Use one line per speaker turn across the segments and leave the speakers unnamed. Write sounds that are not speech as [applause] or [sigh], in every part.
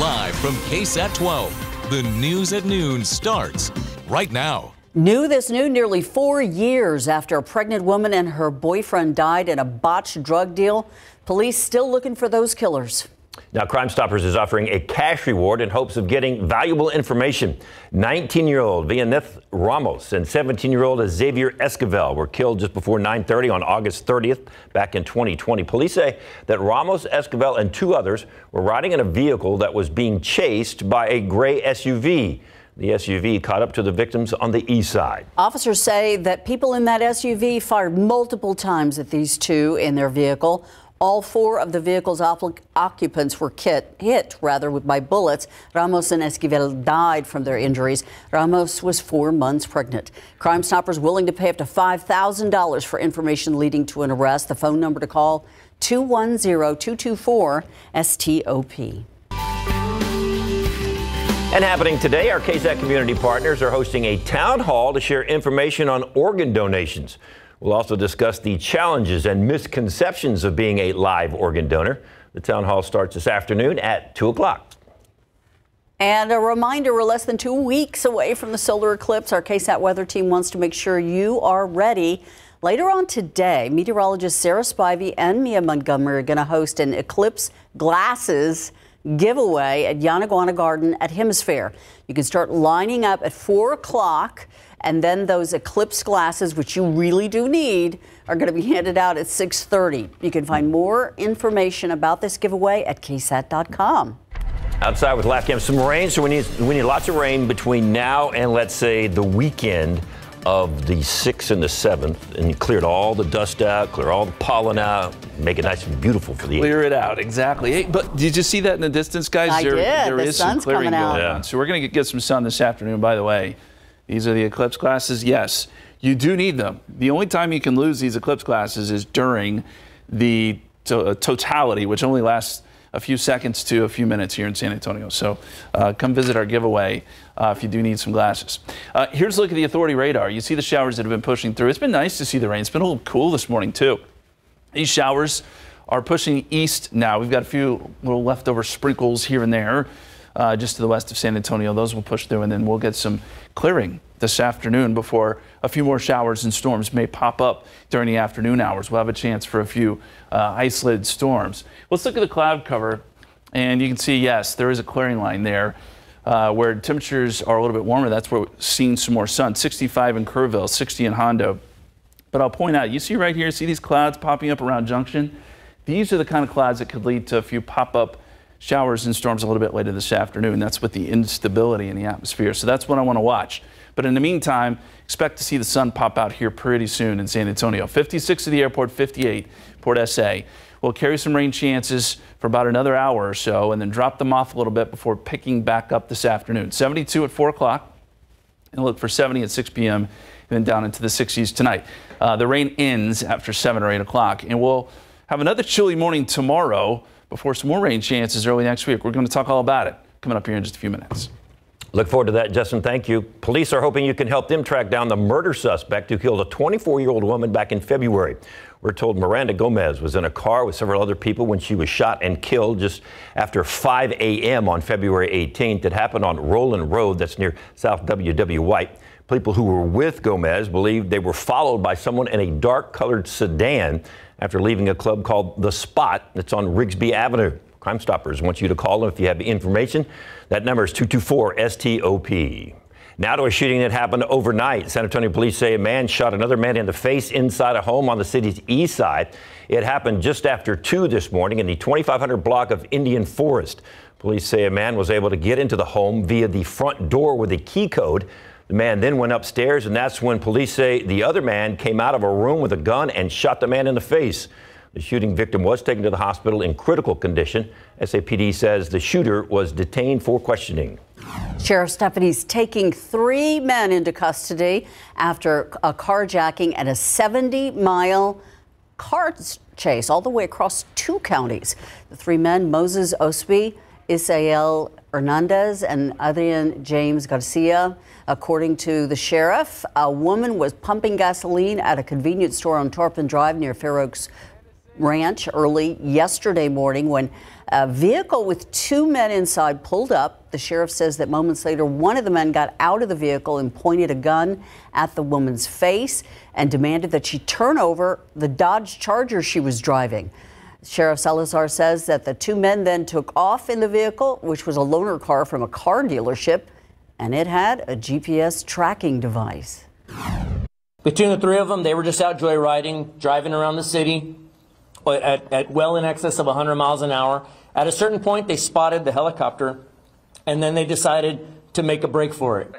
Live from KSAT 12, the news at noon starts right now.
New this noon, nearly four years after a pregnant woman and her boyfriend died in a botched drug deal, police still looking for those killers.
Now, Crime Stoppers is offering a cash reward in hopes of getting valuable information. 19 year old Vianeth Ramos and 17 year old Xavier Esquivel were killed just before 9:30 on August 30th back in 2020. Police say that Ramos, Esquivel, and two others were riding in a vehicle that was being chased by a gray SUV. The SUV caught up to the victims on the east side.
Officers say that people in that SUV fired multiple times at these two in their vehicle. All four of the vehicle's occupants were kit, hit rather with by bullets. Ramos and Esquivel died from their injuries. Ramos was four months pregnant. Crime Stoppers willing to pay up to $5,000 for information leading to an arrest. The phone number to call 210-224-STOP.
And happening today, our KSAT community partners are hosting a town hall to share information on organ donations. We'll also discuss the challenges and misconceptions of being a live organ donor. The town hall starts this afternoon at 2 o'clock.
And a reminder, we're less than two weeks away from the solar eclipse. Our KSAT weather team wants to make sure you are ready. Later on today, meteorologist Sarah Spivey and Mia Montgomery are going to host an eclipse glasses giveaway at Yanaguana Garden at Hemisfair. You can start lining up at 4 o'clock. And then those eclipse glasses, which you really do need, are going to be handed out at 6:30. You can find more information about this giveaway at ksat.com.
Outside with LAFCAM, some rain, so we need we need lots of rain between now and let's say the weekend of the 6th and the 7th, and you cleared all the dust out, clear all the pollen out, make it nice and beautiful for the
Clear it out, exactly. Hey, but did you see that in the distance, guys?
I
there,
did.
There
the
is
sun's
some clearing
coming out.
going on. So we're going to get some sun this afternoon, by the way. These are the eclipse glasses. Yes, you do need them. The only time you can lose these eclipse glasses is during the to- uh, totality, which only lasts a few seconds to a few minutes here in San Antonio. So uh, come visit our giveaway uh, if you do need some glasses. Uh, here's a look at the authority radar. You see the showers that have been pushing through. It's been nice to see the rain. It's been a little cool this morning, too. These showers are pushing east now. We've got a few little leftover sprinkles here and there uh, just to the west of San Antonio. Those will push through, and then we'll get some clearing this afternoon before a few more showers and storms may pop up during the afternoon hours. We'll have a chance for a few uh, isolated storms. Let's look at the cloud cover, and you can see, yes, there is a clearing line there. Uh, where temperatures are a little bit warmer, that's where we're seeing some more sun. 65 in Kerrville, 60 in Hondo. But I'll point out, you see right here, see these clouds popping up around Junction? These are the kind of clouds that could lead to a few pop-up showers and storms a little bit later this afternoon. That's with the instability in the atmosphere. So that's what I want to watch. But in the meantime, expect to see the sun pop out here pretty soon in San Antonio. 56 at the airport, 58 Port SA. We'll carry some rain chances for about another hour or so and then drop them off a little bit before picking back up this afternoon. 72 at 4 o'clock and look for 70 at 6 p.m. and then down into the 60s tonight. Uh, the rain ends after 7 or 8 o'clock and we'll have another chilly morning tomorrow before some more rain chances early next week. We're going to talk all about it coming up here in just a few minutes.
Look forward to that, Justin. Thank you. Police are hoping you can help them track down the murder suspect who killed a 24 year old woman back in February. We're told Miranda Gomez was in a car with several other people when she was shot and killed just after 5 a.m. on February 18th. It happened on Roland Road, that's near South W.W. White. People who were with Gomez believed they were followed by someone in a dark colored sedan after leaving a club called The Spot that's on Rigsby Avenue. Crime Stoppers wants you to call them if you have information. That number is 224 STOP. Now to a shooting that happened overnight. San Antonio police say a man shot another man in the face inside a home on the city's east side. It happened just after 2 this morning in the 2500 block of Indian Forest. Police say a man was able to get into the home via the front door with a key code. The man then went upstairs, and that's when police say the other man came out of a room with a gun and shot the man in the face. The shooting victim was taken to the hospital in critical condition. SAPD says the shooter was detained for questioning.
Sheriff's deputies taking three men into custody after a carjacking and a 70 mile car chase all the way across two counties. The three men, Moses Osby, Isael Hernandez, and Adrian James Garcia. According to the sheriff, a woman was pumping gasoline at a convenience store on Torpin Drive near Fair Oaks Ranch early yesterday morning when A vehicle with two men inside pulled up. The sheriff says that moments later, one of the men got out of the vehicle and pointed a gun at the woman's face and demanded that she turn over the Dodge Charger she was driving. Sheriff Salazar says that the two men then took off in the vehicle, which was a loaner car from a car dealership, and it had a GPS tracking device.
Between the three of them, they were just out joyriding, driving around the city uh, at, at well in excess of 100 miles an hour. At a certain point, they spotted the helicopter, and then they decided to make a break for it.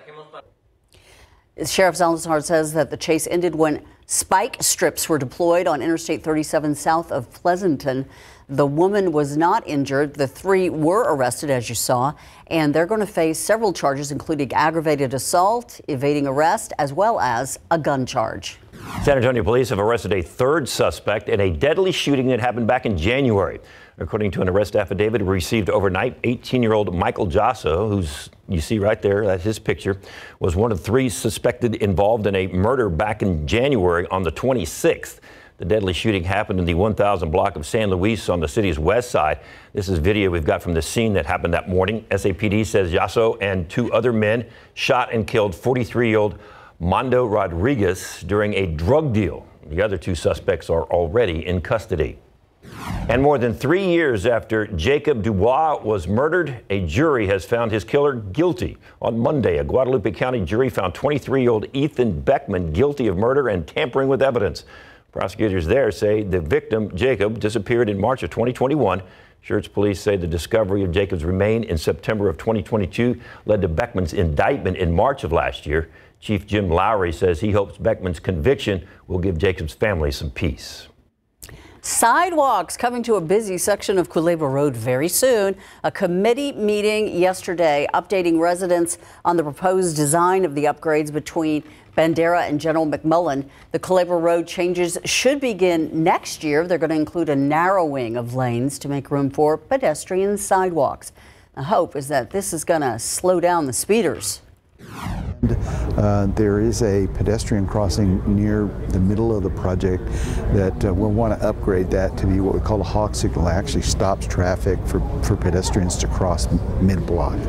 Sheriff Salazar says that the chase ended when spike strips were deployed on Interstate 37 south of Pleasanton. The woman was not injured. The three were arrested, as you saw, and they're going to face several charges, including aggravated assault, evading arrest, as well as a gun charge.
San Antonio police have arrested a third suspect in a deadly shooting that happened back in January. According to an arrest affidavit received overnight, 18 year old Michael Jasso, who's you see right there, that's his picture, was one of three suspected involved in a murder back in January on the 26th. The deadly shooting happened in the 1000 block of San Luis on the city's west side. This is video we've got from the scene that happened that morning. SAPD says Jasso and two other men shot and killed 43 year old Mondo Rodriguez during a drug deal. The other two suspects are already in custody. And more than three years after Jacob Dubois was murdered, a jury has found his killer guilty. On Monday, a Guadalupe County jury found 23 year old Ethan Beckman guilty of murder and tampering with evidence. Prosecutors there say the victim, Jacob, disappeared in March of 2021. Schertz police say the discovery of Jacob's remain in September of 2022 led to Beckman's indictment in March of last year. Chief Jim Lowry says he hopes Beckman's conviction will give Jacob's family some peace.
Sidewalks coming to a busy section of Culebra Road very soon. A committee meeting yesterday updating residents on the proposed design of the upgrades between Bandera and General McMullen. The Culebra Road changes should begin next year. They're going to include a narrowing of lanes to make room for pedestrian sidewalks. The hope is that this is going to slow down the speeders.
Uh, there is a pedestrian crossing near the middle of the project that uh, we'll want to upgrade that to be what we call a hawk signal. It actually stops traffic for, for pedestrians to cross mid-block.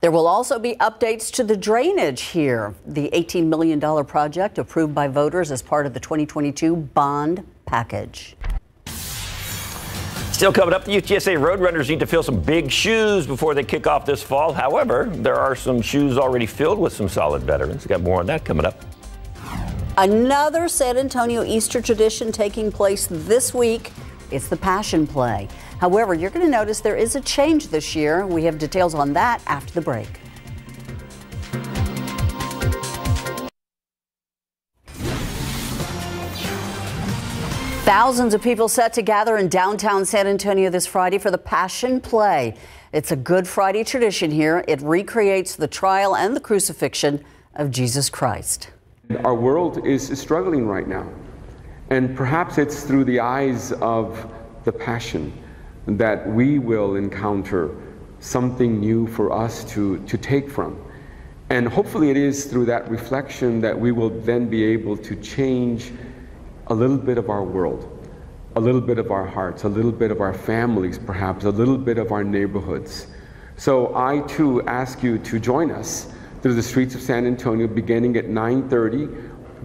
There will also be updates to the drainage here. The $18 million project approved by voters as part of the 2022 bond package.
Still coming up, the UTSA Roadrunners need to fill some big shoes before they kick off this fall. However, there are some shoes already filled with some solid veterans. Got more on that coming up.
Another San Antonio Easter tradition taking place this week. It's the Passion Play. However, you're going to notice there is a change this year. We have details on that after the break. Thousands of people set to gather in downtown San Antonio this Friday for the Passion Play. It's a Good Friday tradition here. It recreates the trial and the crucifixion of Jesus Christ.
Our world is struggling right now. And perhaps it's through the eyes of the Passion that we will encounter something new for us to, to take from. And hopefully, it is through that reflection that we will then be able to change a little bit of our world, a little bit of our hearts, a little bit of our families, perhaps, a little bit of our neighborhoods. So I too ask you to join us through the streets of San Antonio beginning at 9:30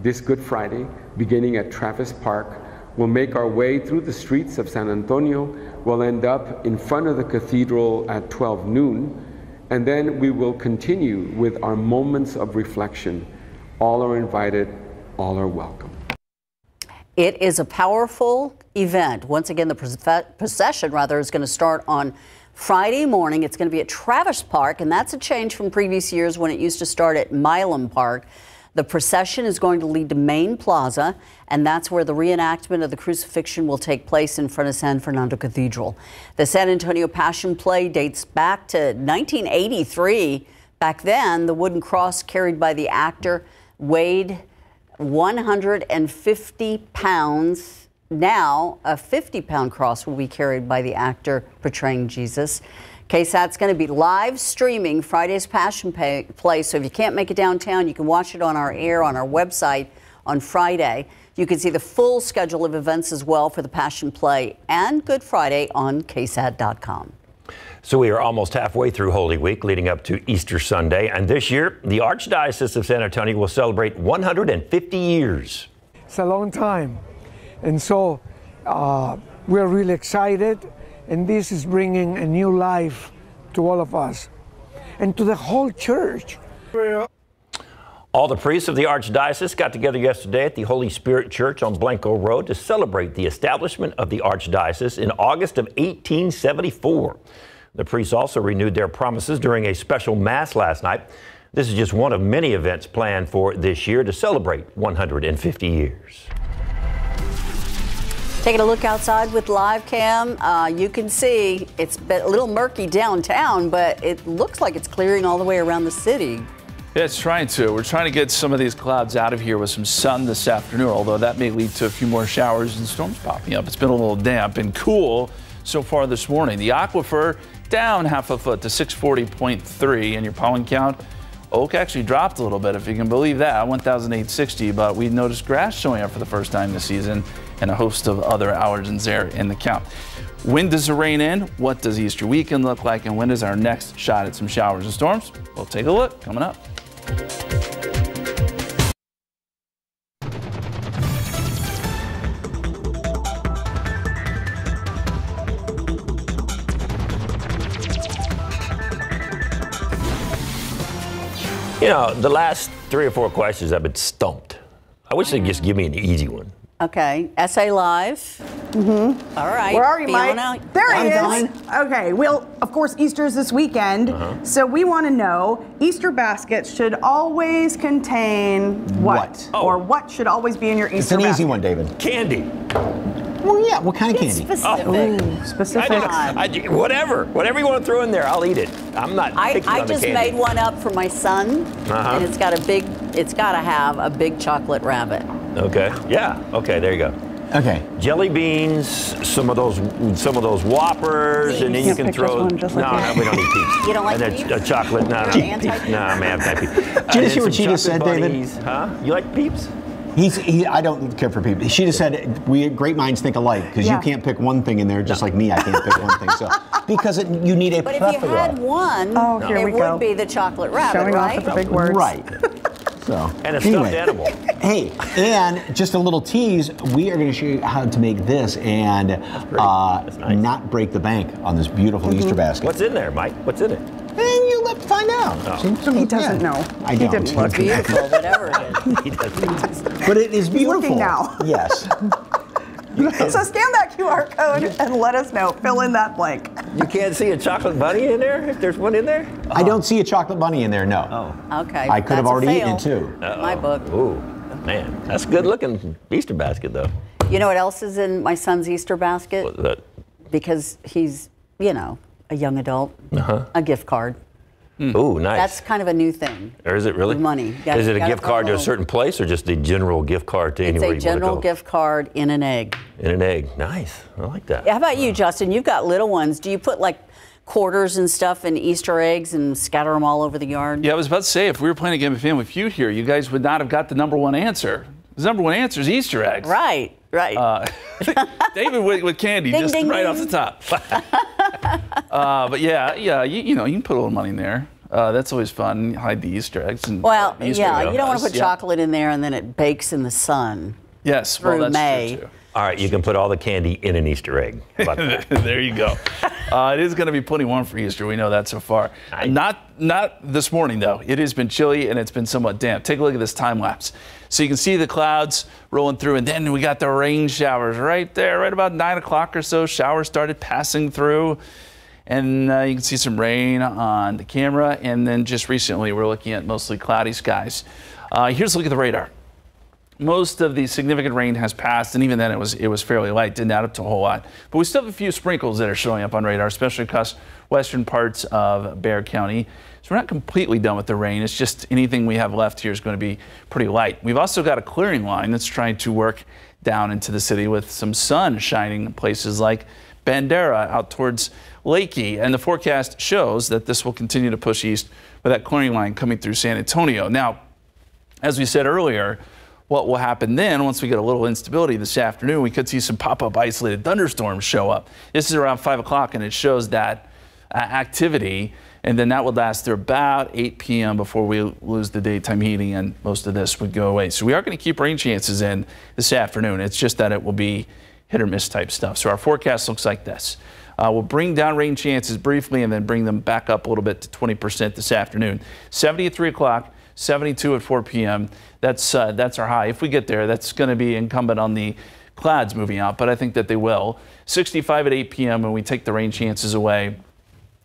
this Good Friday, beginning at Travis Park. We'll make our way through the streets of San Antonio. We'll end up in front of the cathedral at 12 noon, and then we will continue with our moments of reflection. All are invited, all are welcome.
It is a powerful event. Once again, the procession, rather, is going to start on Friday morning. It's going to be at Travis Park, and that's a change from previous years when it used to start at Milam Park. The procession is going to lead to Main Plaza, and that's where the reenactment of the crucifixion will take place in front of San Fernando Cathedral. The San Antonio Passion Play dates back to 1983. Back then, the wooden cross carried by the actor weighed 150 pounds. Now, a 50 pound cross will be carried by the actor portraying Jesus. KSAT's going to be live streaming Friday's Passion Play. So if you can't make it downtown, you can watch it on our air on our website on Friday. You can see the full schedule of events as well for the Passion Play and Good Friday on ksat.com.
So we are almost halfway through Holy Week leading up to Easter Sunday. And this year, the Archdiocese of San Antonio will celebrate 150 years.
It's a long time. And so uh, we're really excited. And this is bringing a new life to all of us and to the whole church.
All the priests of the Archdiocese got together yesterday at the Holy Spirit Church on Blanco Road to celebrate the establishment of the Archdiocese in August of 1874. The priests also renewed their promises during a special Mass last night. This is just one of many events planned for this year to celebrate 150 years.
Taking a look outside with live cam, uh, you can see it's a little murky downtown, but it looks like it's clearing all the way around the city.
It's trying to. We're trying to get some of these clouds out of here with some sun this afternoon, although that may lead to a few more showers and storms popping up. It's been a little damp and cool so far this morning. The aquifer down half a foot to 640.3, and your pollen count Oak actually dropped a little bit, if you can believe that, 1,860, but we noticed grass showing up for the first time this season and a host of other allergens there in the count. When does the rain end? What does Easter weekend look like? And when is our next shot at some showers and storms? We'll take a look coming up.
You know, the last three or four questions I've been stumped. I wish they'd just give me an easy one.
Okay, SA Live. Mm-hmm. All right.
Where are you, Mike?
Fiona.
There he
I'm
is. Okay. Well, of course, Easter is this weekend,
Uh-huh.
so we want to know: Easter baskets should always contain what,
What?
or
Oh.
what should always be in your Easter basket?
It's an
basket?
easy one, David.
Candy.
Well, yeah. What kind of
Get
candy?
specific.
I
Specific.
don't- I- whatever. Whatever you want to throw in there, I'll eat it. I'm not
I,
picky
I
on the
just
candy.
made one up for my son,
Uh-huh.
and it's got a big. It's got to have a big chocolate rabbit.
Okay. Yeah. Okay. There you go.
Okay.
Jelly beans, some of those, some of those Whoppers, and then you
Yeah,
can throw.
one just
no,
like that.
no, we don't need peeps.
You don't like
and then
peeps?
a chocolate. No, no,
You're anti-peeps?
no, I'm anti-peeps.
Did you see what she just said, David?
Huh? You like peeps?
He's. He, I don't care for people. She just said we great minds think alike because
Yeah.
you can't pick one thing in there just like me. I can't pick one thing. So [laughs] because it, you need a
But if you had one,
Oh, here
it
we
would
go.
be the chocolate rabbit,
Showing off
right?
with the big words.
Right. So
And a stuffed
anyway.
animal.
Hey, and just a little tease, we are going to show you how to make this and uh,
nice.
not break the bank on this beautiful Easter basket.
What's in there, Mike? What's in it?
And you let find out. Some- some-
He doesn't
yeah.
know.
I
He
don't.
didn't look. [laughs]
Beautiful, whatever it is. [laughs]
He doesn't.
But it is beautiful.
looking now.
Yes. [laughs]
So scan that QR code and let us know. Fill in that blank.
You can't see a chocolate bunny in there if there's one in there.
I don't see a chocolate bunny in there. No.
Oh.
Okay.
I could have
that's a
already eaten
fail.
it too.
in My book.
Ooh, man, that's a good looking Easter basket though.
You know what else is in my son's Easter basket?
What's that?
Because he's, you know, a young adult.
Uh-huh.
A gift card.
Ooh, nice.
That's kind of a new thing.
or is it really
money. Gotta-
is it a gift card to a certain place or just a general gift card to
It's
anywhere
a
you
general
want to go?
gift card in an egg.
In an egg. Nice. I like that.
How about you, Justin? You've got little ones. Do you put like quarters and stuff and Easter eggs and scatter them all over the yard?
Yeah, I was about to say, if we were playing a game of Family Feud here, you guys would not have got the number one answer. The number one answer is Easter eggs.
Right, right.
Uh, [laughs] David with, with candy,
Ding,
just
ding,
right
ding.
off the top. [laughs] uh, but yeah, yeah, you, you know, you can put a little money in there. Uh, that's always fun. Hide the Easter eggs. And
well,
Easter
yeah, you don't want to put
yeah.
chocolate in there and then it bakes in the sun.
Yes, well,
through
that's
May.
true too.
All right, you can put all the candy in an Easter egg. About that? [laughs]
there you go. Uh, it is going to be plenty warm for Easter. We know that so far. Not not this morning though. It has been chilly and it's been somewhat damp. Take a look at this time lapse. So you can see the clouds rolling through, and then we got the rain showers right there, right about nine o'clock or so. Showers started passing through. And uh, you can see some rain on the camera. And then just recently, we're looking at mostly cloudy skies. Uh, here's a look at the radar most of the significant rain has passed, and even then it was it was fairly light, didn't add up to a whole lot. But we still have a few sprinkles that are showing up on radar, especially across western parts of Bexar County. So we're not completely done with the rain. It's just anything we have left here is going to be pretty light. We've also got a clearing line that's trying to work down into the city with some sun shining in places like Bandera out towards Leakey. And the forecast shows that this will continue to push east with that clearing line coming through San Antonio. Now, as we said earlier, what will happen then once we get a little instability this afternoon, we could see some pop-up isolated thunderstorms show up. This is around 5 o'clock, and it shows that uh, activity, and then that would last through about 8 p.m. before we lose the daytime heating, and most of this would go away. So we are going to keep rain chances in this afternoon. It's just that it will be hit or miss type stuff. So our forecast looks like this. Uh, we'll bring down rain chances briefly and then bring them back up a little bit to 20% this afternoon. 70 at 3 o'clock, 72 at 4 p.m. That's, uh, that's our high. If we get there, that's going to be incumbent on the clouds moving out, but I think that they will. 65 at 8 p.m. when we take the rain chances away.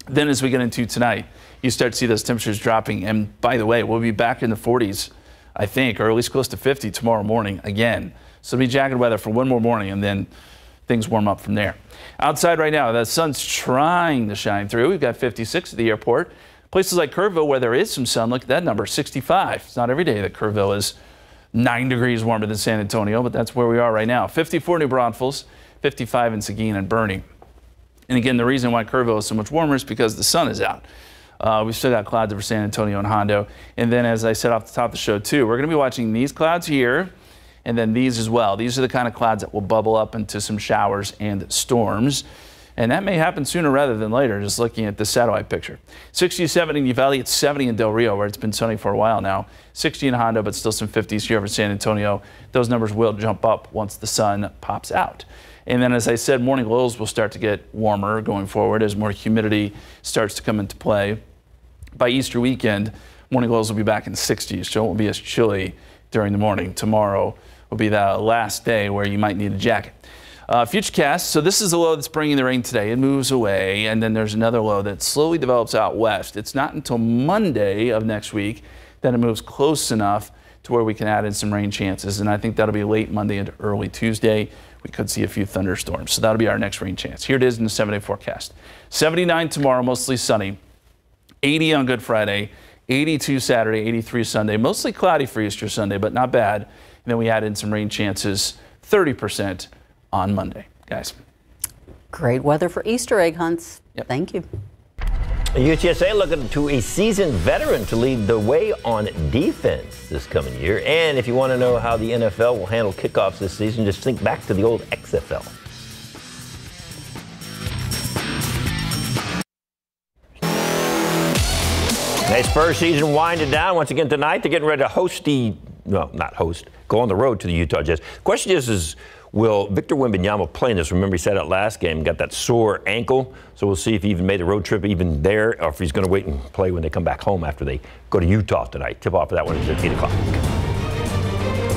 Then as we get into tonight, you start to see those temperatures dropping. And by the way, we'll be back in the 40s, I think, or at least close to 50 tomorrow morning again. So it'll be jacket weather for one more morning and then things warm up from there. Outside right now, the sun's trying to shine through. We've got 56 at the airport. Places like Kerrville, where there is some sun, look at that number, 65. It's not every day that Kerrville is nine degrees warmer than San Antonio, but that's where we are right now. 54 New Braunfels, 55 in Seguin and Boerne. And again, the reason why Kerrville is so much warmer is because the sun is out. Uh, we've still got clouds over San Antonio and Hondo. And then, as I said off the top of the show, too, we're going to be watching these clouds here and then these as well. These are the kind of clouds that will bubble up into some showers and storms. And that may happen sooner rather than later, just looking at the satellite picture. 67 in Uvalde, it's 70 in Del Rio, where it's been sunny for a while now. 60 in Hondo, but still some 50s here over San Antonio. Those numbers will jump up once the sun pops out. And then, as I said, morning lows will start to get warmer going forward as more humidity starts to come into play. By Easter weekend, morning lows will be back in the 60s, so it won't be as chilly during the morning. Tomorrow, will be the last day where you might need a jacket. Uh, Futurecast, so this is the low that's bringing the rain today. It moves away, and then there's another low that slowly develops out west. It's not until Monday of next week that it moves close enough to where we can add in some rain chances, and I think that'll be late Monday into early Tuesday. We could see a few thunderstorms, so that'll be our next rain chance. Here it is in the seven day forecast 79 tomorrow, mostly sunny, 80 on Good Friday, 82 Saturday, 83 Sunday, mostly cloudy for Easter Sunday, but not bad. And then we add in some rain chances, 30% on Monday, guys.
Great weather for Easter egg hunts.
Yep.
Thank you.
UTSA looking to a seasoned veteran to lead the way on defense this coming year. And if you want to know how the NFL will handle kickoffs this season, just think back to the old XFL. Nice Spurs season winding down once again tonight. They're getting ready to host the, no, not host, go on the road to the Utah Jazz. The question is, is will Victor Wembanyama play this? Remember, he said out last game, got that sore ankle. So we'll see if he even made the road trip even there, or if he's going to wait and play when they come back home after they go to Utah tonight. Tip off for that one is at 8 o'clock.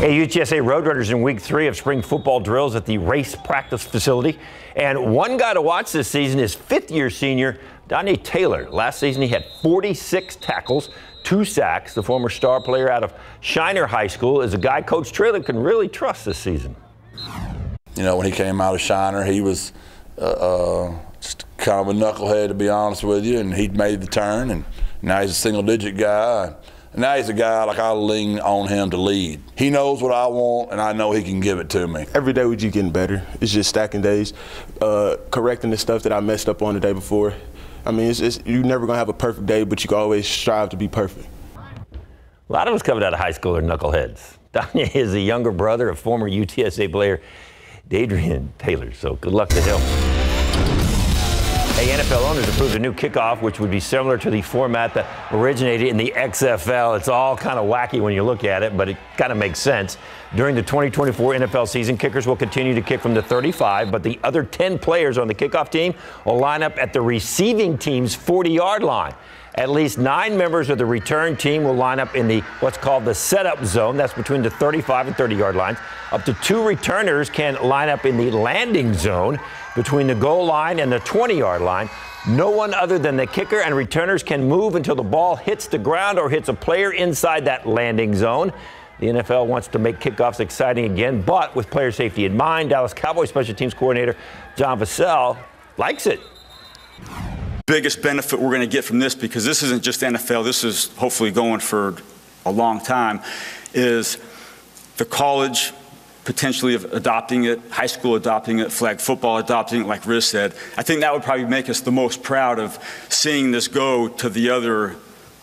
Hey, UTSA Roadrunners in week three of spring football drills at the race practice facility. And one guy to watch this season is fifth year senior Donnie Taylor. Last season, he had 46 tackles, two sacks. The former star player out of Shiner High School is a guy Coach Traylor can really trust this season.
You know, when he came out of Shiner, he was uh, uh, just kind of a knucklehead, to be honest with you, and he'd made the turn, and now he's a single digit guy. And now he's a guy like I lean on him to lead. He knows what I want, and I know he can give it to me.
Every day we just getting better. It's just stacking days, uh, correcting the stuff that I messed up on the day before, I mean, it's, it's, you're never going to have a perfect day, but you can always strive to be perfect.
A lot of us coming out of high school are knuckleheads. [laughs] Donnie is the younger brother of former UTSA player Dadrian Taylor, so good luck to him. Hey, NFL owners approved a new kickoff, which would be similar to the format that originated in the XFL. It's all kind of wacky when you look at it, but it kind of makes sense. During the 2024 NFL season, kickers will continue to kick from the 35, but the other 10 players on the kickoff team will line up at the receiving team's 40 yard line. At least nine members of the return team will line up in the what's called the setup zone. That's between the 35 and 30 yard lines. Up to two returners can line up in the landing zone between the goal line and the 20 yard line. No one other than the kicker and returners can move until the ball hits the ground or hits a player inside that landing zone. The NFL wants to make kickoffs exciting again, but with player safety in mind, Dallas Cowboys special teams coordinator John Fassel likes it.
Biggest benefit we're going to get from this, because this isn't just NFL, this is hopefully going for a long time, is the college potentially adopting it, high school adopting it, flag football adopting it, like Riz said. I think that would probably make us the most proud of seeing this go to the other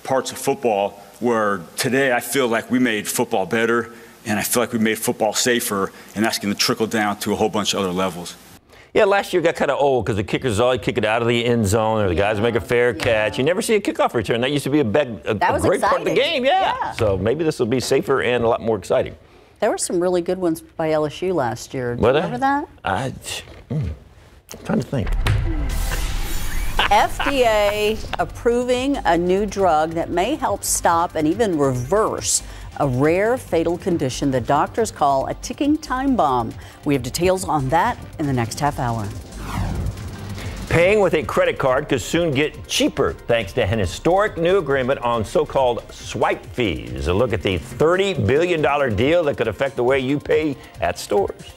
parts of football where today I feel like we made football better And I feel like we made football safer, and that's going to trickle down to a whole bunch of other levels.
Yeah, last year got kind of old because the kickers always kick it out of the end zone, or the guys make a fair catch. You never see a kickoff return. That used to be a, beg, a, a great part of the game. Yeah.
Yeah.
So maybe this will be safer and a lot more exciting.
There were some really good ones by LSU last year. Do you remember that?
I, mm, I'm trying to think.
FDA approving a new drug that may help stop and even reverse a rare fatal condition that doctors call a ticking time bomb. We have details on that in the next half hour.
Paying with a credit card could soon get cheaper thanks to an historic new agreement on so called swipe fees. A look at the $30 billion deal that could affect the way you pay at stores.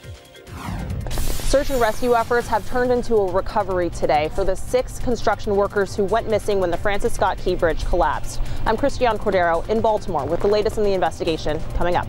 Search and rescue efforts have turned into a recovery today for the six construction workers who went missing when the Francis Scott Key Bridge collapsed. I'm Christiane Cordero in Baltimore with the latest in the investigation coming up.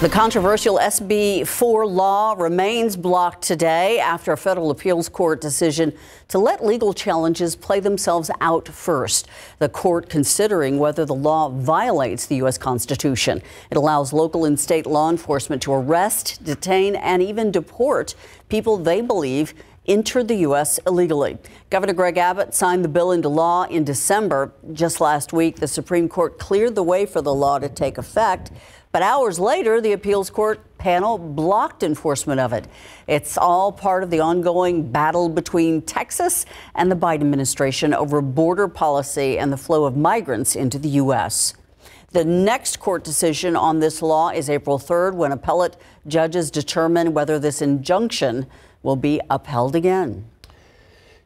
The controversial SB 4 law remains blocked today after a federal appeals court decision to let legal challenges play themselves out first. The court considering whether the law violates the U.S. Constitution. It allows local and state law enforcement to arrest, detain, and even deport people they believe entered the U.S. illegally. Governor Greg Abbott signed the bill into law in December. Just last week, the Supreme Court cleared the way for the law to take effect. But hours later, the appeals court panel blocked enforcement of it. It's all part of the ongoing battle between Texas and the Biden administration over border policy and the flow of migrants into the U.S. The next court decision on this law is April 3rd when appellate judges determine whether this injunction will be upheld again.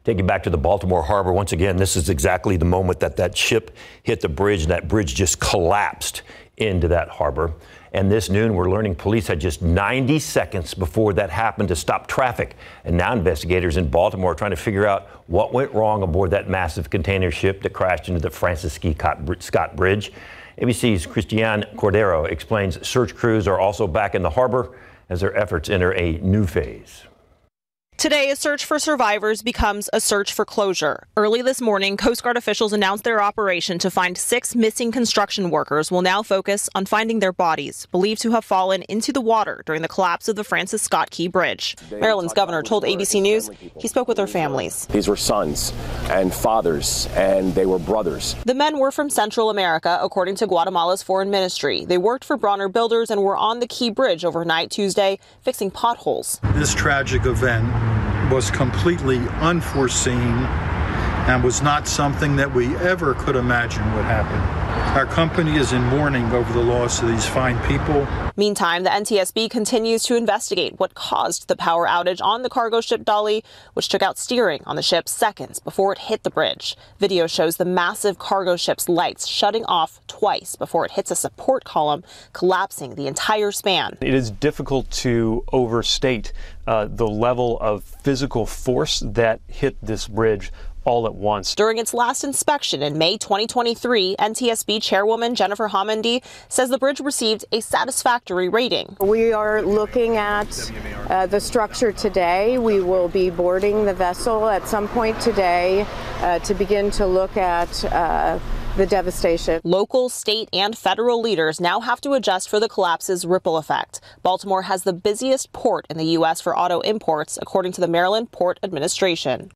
Take you back to the Baltimore Harbor. Once again, this is exactly the moment that that ship hit the bridge and that bridge just collapsed into that harbor. And this noon, we're learning police had just 90 seconds before that happened to stop traffic. And now investigators in Baltimore are trying to figure out what went wrong aboard that massive container ship that crashed into the Francis Scott Bridge. ABC's Christiane Cordero explains search crews are also back in the harbor as their efforts enter a new phase.
Today, a search for survivors becomes a search for closure. Early this morning, Coast Guard officials announced their operation to find six missing construction workers will now focus on finding their bodies, believed to have fallen into the water during the collapse of the Francis Scott Key Bridge. Maryland's governor told ABC News he spoke with their families.
These were sons and fathers, and they were brothers.
The men were from Central America, according to Guatemala's foreign ministry. They worked for Brawner Builders and were on the Key Bridge overnight Tuesday, fixing potholes.
This tragic event was completely unforeseen and was not something that we ever could imagine would happen. Our company is in mourning over the loss of these fine people.
Meantime, the NTSB continues to investigate what caused the power outage on the cargo ship Dali, which took out steering on the ship seconds before it hit the bridge. Video shows the massive cargo ship's lights shutting off twice before it hits a support column, collapsing the entire span.
It is difficult to overstate uh, the level of physical force that hit this bridge all at once.
During its last inspection in May 2023, NTSB Chairwoman Jennifer Homendy says the bridge received a satisfactory rating.
We are looking at uh, the structure today. We will be boarding the vessel at some point today uh, to begin to look at uh, the devastation.
Local, state, and federal leaders now have to adjust for the collapse's ripple effect. Baltimore has the busiest port in the U.S. for auto imports, according to the Maryland Port Administration.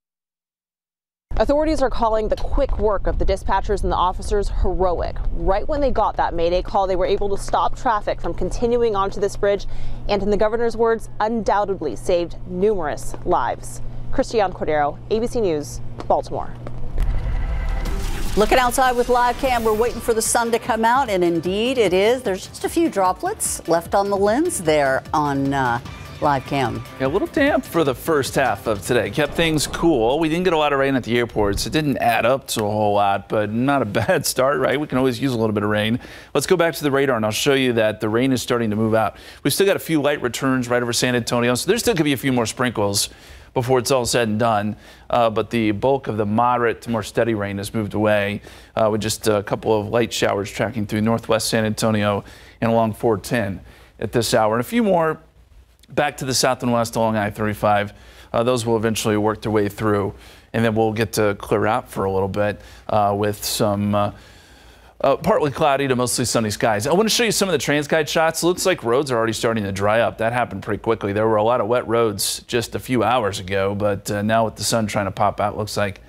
Authorities are calling the quick work of the dispatchers and the officers heroic. Right when they got that Mayday call, they were able to stop traffic from continuing onto this bridge and, in the governor's words, undoubtedly saved numerous lives. Christiane Cordero, ABC News, Baltimore.
Looking outside with live cam, we're waiting for the sun to come out, and indeed it is. There's just a few droplets left on the lens there on uh, live cam.
Yeah, a little damp for the first half of today. Kept things cool. We didn't get a lot of rain at the airports. It didn't add up to a whole lot, but not a [laughs] bad start, right? We can always use a little bit of rain. Let's go back to the radar, and I'll show you that the rain is starting to move out. We've still got a few light returns right over San Antonio, so there's still to be a few more sprinkles before it's all said and done. Uh, but the bulk of the moderate to more steady rain has moved away uh, with just a couple of light showers tracking through northwest San Antonio and along 410 at this hour. And a few more back to the south and west along I-35. Uh, those will eventually work their way through and then we'll get to clear out for a little bit uh, with some. Uh, uh, partly cloudy to mostly sunny skies. I want to show you some of the TransGuide shots. Looks like roads are already starting to dry up. That happened pretty quickly. There were a lot of wet roads just a few hours ago, but uh, now with the sun trying to pop out, looks like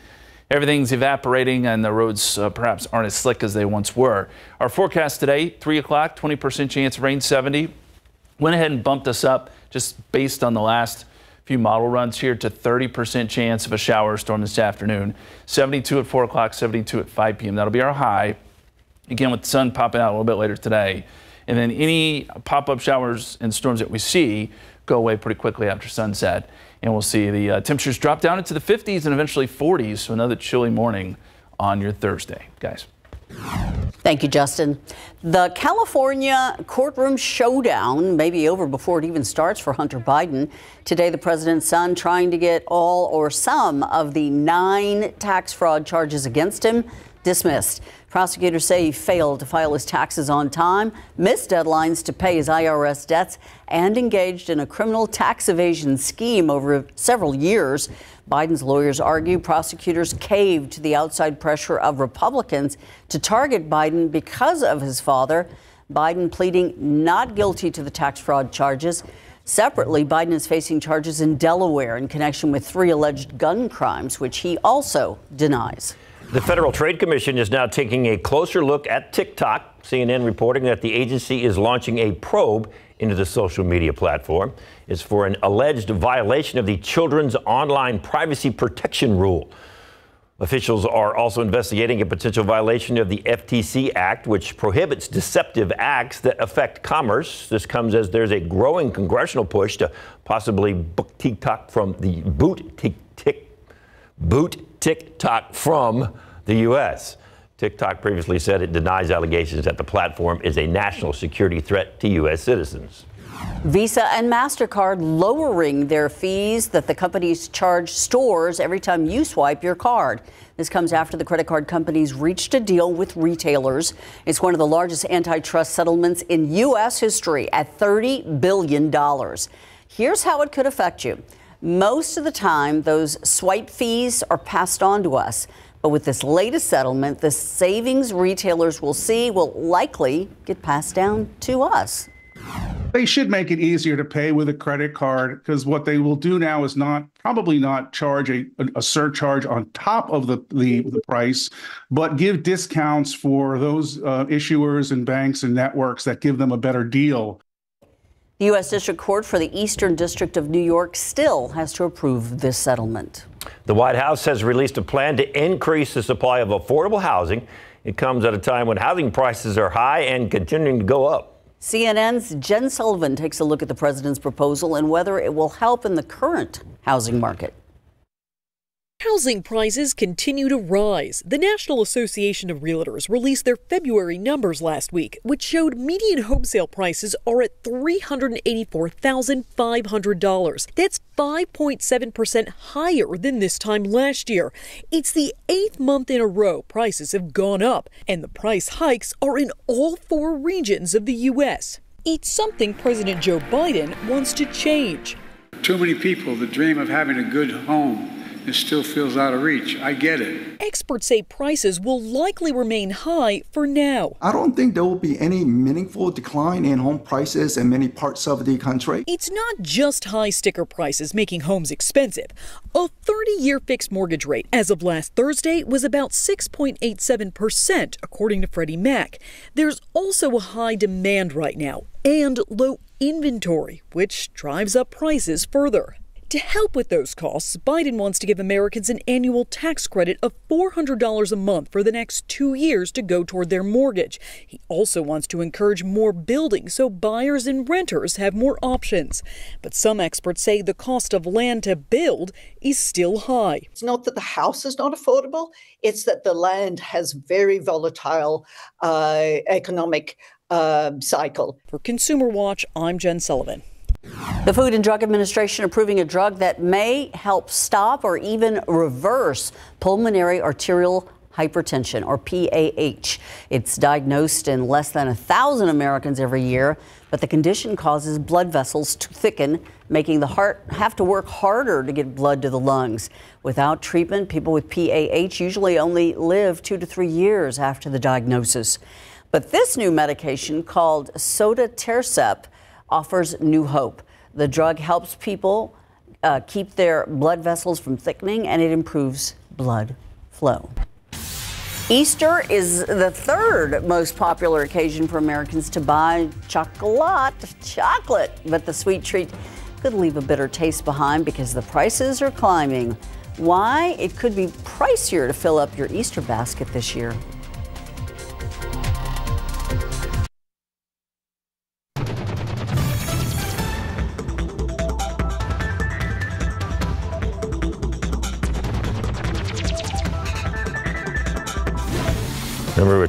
everything's evaporating and the roads uh, perhaps aren't as slick as they once were. Our forecast today, 3 o'clock, 20% chance of rain 70. Went ahead and bumped us up just based on the last few model runs here to 30% chance of a shower storm this afternoon. 72 at 4 o'clock, 72 at 5 p.m. That'll be our high. Again, with the sun popping out a little bit later today. And then any pop-up showers and storms that we see go away pretty quickly after sunset. And we'll see the uh, temperatures drop down into the 50s and eventually 40s. So another chilly morning on your Thursday, guys.
Thank you, Justin. The California courtroom showdown may be over before it even starts for Hunter Biden. Today, the president's son trying to get all or some of the nine tax fraud charges against him dismissed. Prosecutors say he failed to file his taxes on time, missed deadlines to pay his IRS debts, and engaged in a criminal tax evasion scheme over several years. Biden's lawyers argue prosecutors caved to the outside pressure of Republicans to target Biden because of his father. Biden pleading not guilty to the tax fraud charges. Separately, Biden is facing charges in Delaware in connection with three alleged gun crimes, which he also denies.
The Federal Trade Commission is now taking a closer look at TikTok. CNN reporting that the agency is launching a probe into the social media platform. is for an alleged violation of the Children's Online Privacy Protection Rule. Officials are also investigating a potential violation of the FTC Act, which prohibits deceptive acts that affect commerce. This comes as there's a growing congressional push to possibly book TikTok from the boot tick, boot TikTok from the U.S. TikTok previously said it denies allegations that the platform is a national security threat to U.S. citizens.
Visa and MasterCard lowering their fees that the companies charge stores every time you swipe your card. This comes after the credit card companies reached a deal with retailers. It's one of the largest antitrust settlements in U.S. history at $30 billion. Here's how it could affect you. Most of the time, those swipe fees are passed on to us. But with this latest settlement, the savings retailers will see will likely get passed down to us.
They should make it easier to pay with a credit card because what they will do now is not probably not charge a, a surcharge on top of the, the, the, price, but give discounts for those uh, issuers and banks and networks that give them a better deal.
The U.S. District Court for the Eastern District of New York still has to approve this settlement.
The White House has released a plan to increase the supply of affordable housing. It comes at a time when housing prices are high and continuing to go up.
CNN's Jen Sullivan takes a look at the president's proposal and whether it will help in the current housing market.
Housing prices continue to rise. The National Association of Realtors released their February numbers last week, which showed median home sale prices are at $384,500. That's 5.7% higher than this time last year. It's the eighth month in a row prices have gone up, and the price hikes are in all four regions of the U.S. It's something President Joe Biden wants to change.
Too many people the dream of having a good home it still feels out of reach. I get it.
Experts say prices will likely remain high for now.
I don't think there will be any meaningful decline in home prices in many parts of the country.
It's not just high sticker prices making homes expensive. A 30 year fixed mortgage rate as of last Thursday was about 6.87%, according to Freddie Mac. There's also a high demand right now and low inventory, which drives up prices further. To help with those costs, Biden wants to give Americans an annual tax credit of $400 a month for the next two years to go toward their mortgage. He also wants to encourage more building so buyers and renters have more options. But some experts say the cost of land to build is still high.
It's not that the house is not affordable, it's that the land has very volatile uh, economic uh, cycle.
For Consumer Watch, I'm Jen Sullivan.
The Food and Drug Administration approving a drug that may help stop or even reverse pulmonary arterial hypertension, or PAH. It's diagnosed in less than a thousand Americans every year. but the condition causes blood vessels to thicken, making the heart have to work harder to get blood to the lungs. Without treatment, people with PAH usually only live two to three years after the diagnosis. But this new medication called sotatercept offers new hope. The drug helps people uh, keep their blood vessels from thickening and it improves blood flow. Easter is the third most popular occasion for Americans to buy chocolate, chocolate, but the sweet treat could leave a bitter taste behind because the prices are climbing. Why? It could be pricier to fill up your Easter basket this year.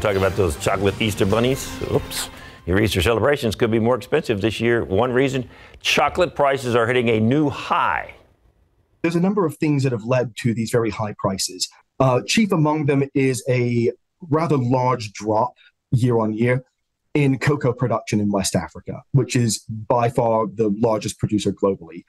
Talking about those chocolate Easter bunnies? Oops. Your Easter celebrations could be more expensive this year. One reason chocolate prices are hitting a new high.
There's a number of things that have led to these very high prices. Uh, chief among them is a rather large drop year on year in cocoa production in West Africa, which is by far the largest producer globally.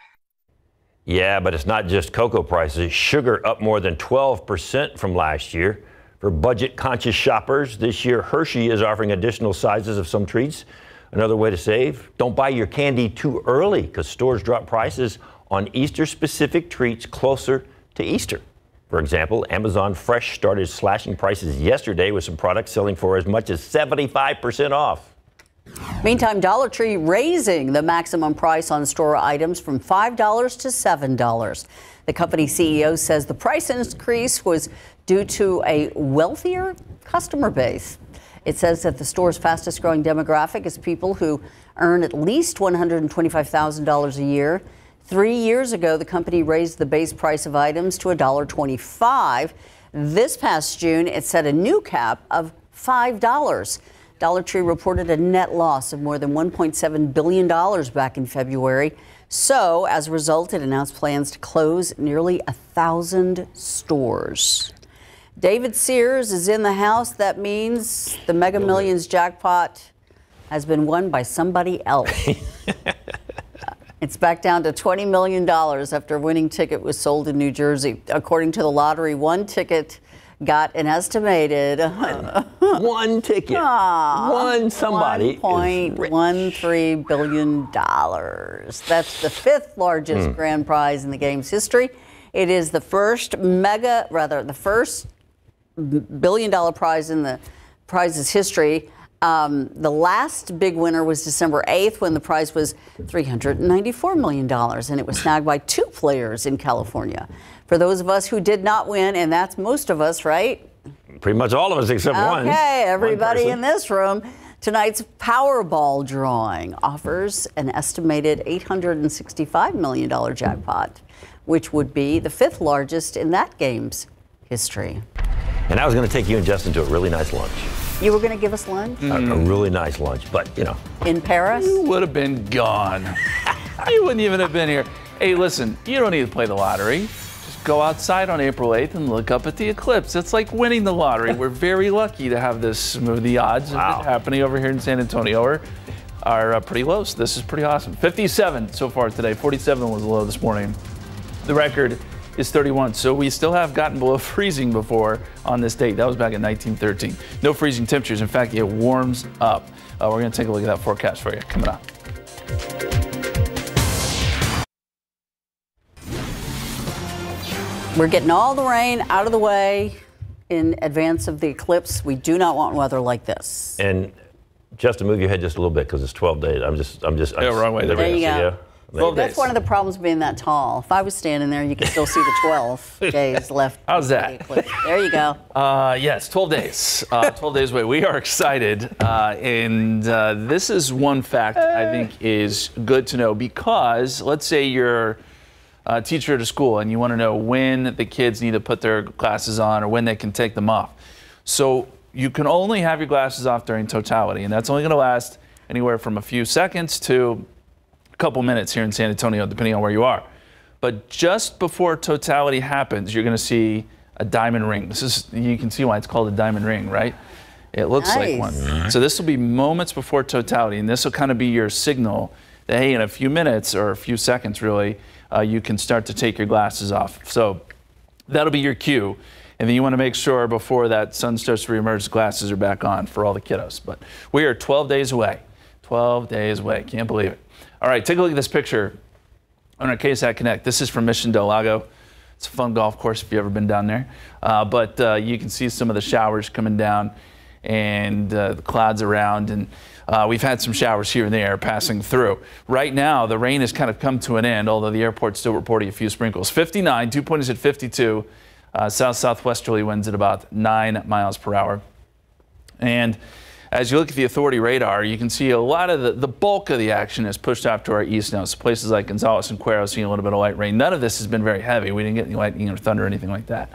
Yeah, but it's not just cocoa prices. Sugar up more than 12% from last year. For budget conscious shoppers, this year Hershey is offering additional sizes of some treats. Another way to save don't buy your candy too early because stores drop prices on Easter specific treats closer to Easter. For example, Amazon Fresh started slashing prices yesterday with some products selling for as much as 75% off.
Meantime, Dollar Tree raising the maximum price on store items from $5 to $7. The company CEO says the price increase was due to a wealthier customer base. It says that the store's fastest growing demographic is people who earn at least $125,000 a year. Three years ago, the company raised the base price of items to $1.25. This past June, it set a new cap of $5. Dollar Tree reported a net loss of more than $1.7 billion back in February. So, as a result, it announced plans to close nearly a thousand stores. David Sears is in the house. That means the Mega Millions jackpot has been won by somebody else. [laughs] it's back down to $20 million after a winning ticket was sold in New Jersey. According to the lottery, one ticket got an estimated [laughs]
one ticket, one somebody,
$1.13 billion. That's the fifth largest
Mm.
grand prize in the game's history. It is the first mega, rather, the first billion dollar prize in the prize's history. Um, the last big winner was December 8th when the prize was $394 million and it was snagged by two players in California. For those of us who did not win, and that's most of us, right?
Pretty much all of us except one.
Okay, everybody
person.
in this room. Tonight's Powerball drawing offers an estimated $865 million jackpot, which would be the fifth largest in that game's history.
And I was going to take you and Justin to a really nice lunch.
You were going to give us lunch
A, a really nice lunch, but you know.
in Paris?
You would have been gone. [laughs] you wouldn't even have been here. Hey, listen, you don't need to play the lottery. Just go outside on April 8th and look up at the eclipse. It's like winning the lottery. [laughs] We're very lucky to have this. The odds of it happening over here in San Antonio are, are uh, pretty low. So this is pretty awesome. 57 so far today. 47 was low this morning. The record is 31. So we still have gotten below [laughs] freezing before on this date. That was back in 1913. No freezing temperatures. In fact, it warms up. Uh, we're going to take a look at that forecast for you coming up.
We're getting all the rain out of the way in advance of the eclipse. We do not want weather like this.
And just to move your head just a little bit because it's 12 days. I'm just, I'm just.
Yeah, wrong way.
There you go.
Yeah.
That's one of the problems being that tall. If I was standing there, you could still see the 12 [laughs] days left.
How's that?
There you go. [laughs]
Uh, yes, 12 days. Uh, 12 days away. We are excited. Uh, and uh, this is one fact I think is good to know because let's say you're a teacher at a school and you want to know when the kids need to put their glasses on or when they can take them off. So you can only have your glasses off during totality, and that's only going to last anywhere from a few seconds to couple minutes here in San Antonio, depending on where you are. But just before totality happens, you're going to see a diamond ring. This is you can see why it's called a diamond ring, right? It looks like one. So this will be moments before totality, and this will kind of be your signal that hey, in a few minutes or a few seconds, really, uh, you can start to take your glasses off. So that'll be your cue. And then you want to make sure before that sun starts to reemerge, the glasses are back on for all the kiddos. But we are 12 days away. 12 days away. Can't believe it. All right, take a look at this picture on our KSAT Connect. This is from Mission Del Lago. It's a fun golf course if you've ever been down there. Uh, but uh, you can see some of the showers coming down and uh, the clouds around. And uh, we've had some showers here and there passing through. Right now, the rain has kind of come to an end, although the airport's still reporting a few sprinkles. 59, dew point is at 52. Uh, south southwesterly winds at about 9 miles per hour. And as you look at the authority radar, you can see a lot of the, the bulk of the action is pushed off to our east now. So places like Gonzales and Cuero seeing a little bit of light rain. None of this has been very heavy. We didn't get any lightning or thunder or anything like that.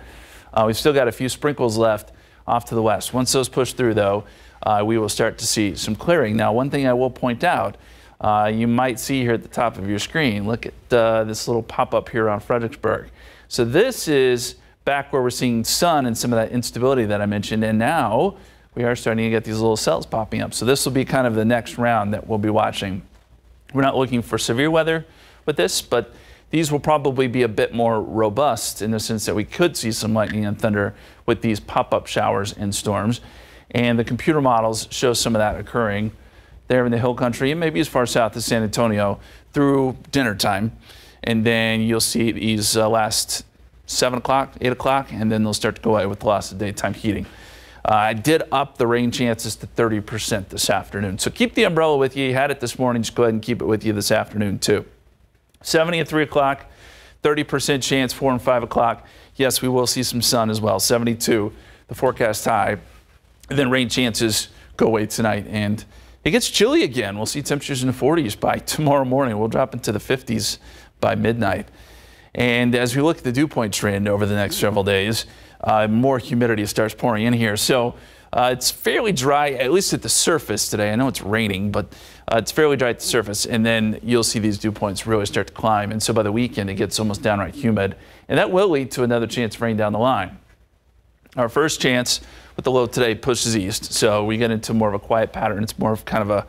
Uh, we've still got a few sprinkles left off to the west. Once those push through, though, uh, we will start to see some clearing. Now, one thing I will point out, uh, you might see here at the top of your screen, look at uh, this little pop-up here on Fredericksburg. So this is back where we're seeing sun and some of that instability that I mentioned, and now we are starting to get these little cells popping up. So this will be kind of the next round that we'll be watching. We're not looking for severe weather with this, but these will probably be a bit more robust in the sense that we could see some lightning and thunder with these pop-up showers and storms. And the computer models show some of that occurring there in the hill country and maybe as far south as San Antonio through dinner time. And then you'll see these uh, last 7 o'clock, 8 o'clock, and then they'll start to go away with the loss of daytime heating. Uh, I did up the rain chances to 30% this afternoon. So keep the umbrella with you. You had it this morning. Just go ahead and keep it with you this afternoon, too. 70 at 3 o'clock, 30% chance 4 and 5 o'clock. Yes, we will see some sun as well. 72, the forecast high. And then rain chances go away tonight. And it gets chilly again. We'll see temperatures in the 40s by [laughs] tomorrow morning. We'll drop into the 50s by midnight. And as we look at the dew point trend over the next several days, uh, more humidity starts pouring in here. So uh, it's fairly dry, at least at the surface today. I know it's raining, but uh, it's fairly dry at the surface. And then you'll see these dew points really start to climb. And so by the weekend, it gets almost downright humid. And that will lead to another chance of rain down the line. Our first chance with the low today pushes east. So we get into more of a quiet pattern. It's more of kind of a,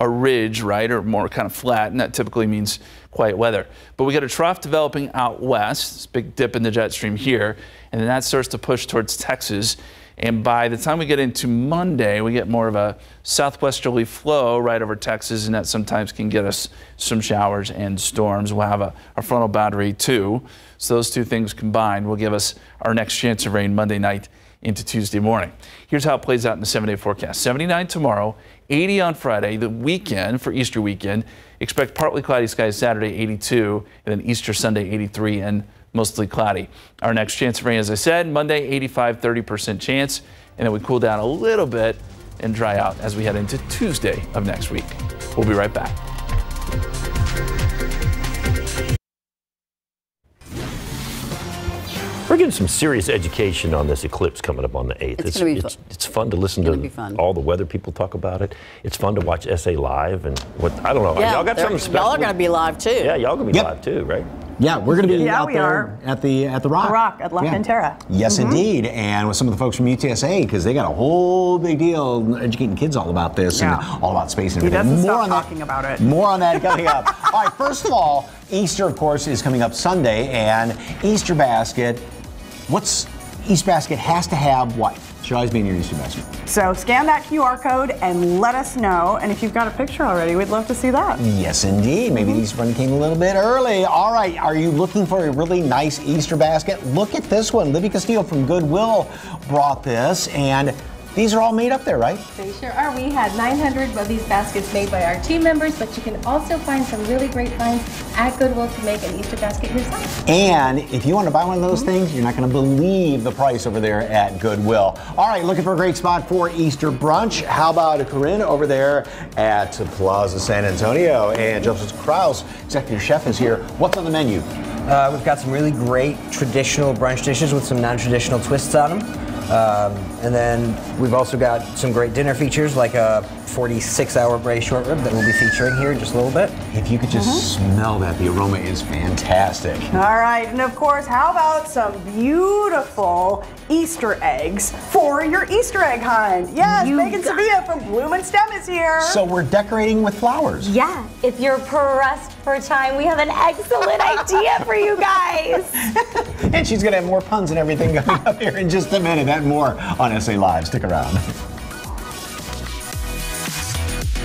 a ridge, right, or more kind of flat, and that typically means quiet weather. But we got a trough developing out west, this big dip in the jet stream here, and then that starts to push towards Texas. And by the time we get into Monday, we get more of a southwesterly flow right over Texas, and that sometimes can get us some showers and storms. We'll have a, a frontal boundary too. So those two things combined will give us our next chance of rain Monday night into Tuesday morning. Here's how it plays out in the seven day forecast 79 tomorrow, 80 on Friday, the weekend for Easter weekend. Expect partly cloudy skies Saturday, 82, and then Easter Sunday, 83, and mostly cloudy. Our next chance of rain, as I said, Monday, 85, 30% chance, and then we cool down a little bit and dry out as we head into Tuesday of next week. We'll be right back.
Getting some serious education on this eclipse coming up on the 8th.
It's gonna be
it's,
fun.
it's fun to listen
It's
to
fun.
all the weather people talk about it. It's fun to watch SA live and what I don't know.
Yeah,
y'all got something special?
Y'all are going to be live too.
Yeah, y'all gonna be
Yep.
live too, right?
Yeah, we're going to be
Yeah,
out there
are.
at the at the Rock.
The Rock at La
Yeah.
Cantera.
Yes,
Mhm.
indeed, and with some of the folks from UTSA because they got a whole big deal educating kids all about this
Yeah.
and all about space and
He
everything.
doesn't
more
stop
on
talking
that,
about it.
More on that coming up. [laughs] all right, first of all, Easter, of course, is coming up Sunday, and Easter basket. What's Easter basket has to have what? Should always be in your Easter basket.
So scan that QR code and let us know. And if you've got a picture already, we'd love to see that.
Yes, indeed. Maybe mm-hmm. the Easter bunny came a little bit early. All right, are you looking for a really nice Easter basket? Look at this one. Libby Castillo from Goodwill brought this, and these are all made up there, right?
They sure are. We had 900 of these baskets made by our team members, but you can also find some really great finds at Goodwill to make an Easter basket yourself.
And if you want to buy one of those things, you're not going to believe the price over there at Goodwill. All right, looking for a great spot for Easter brunch? How about Corinne over there at Plaza San Antonio? And Joseph Kraus, executive chef, is here. What's on the menu?
Uh, we've got some really great traditional brunch dishes with some non-traditional twists on them. Um, and then we've also got some great dinner features like a 46 hour braised short rib that we'll be featuring here in just a little bit.
If you could just smell that, the aroma is fantastic.
All right, and of course, how about some beautiful Easter eggs for your Easter egg hunt? Yes, Megan Sevilla from Bloom and Stem is here.
So we're decorating with flowers.
Yeah, if you're pressed for time, we have an excellent idea for you guys. [laughs]
And she's going to have more puns and everything coming up here in just a minute and more on SA Live. Stick around.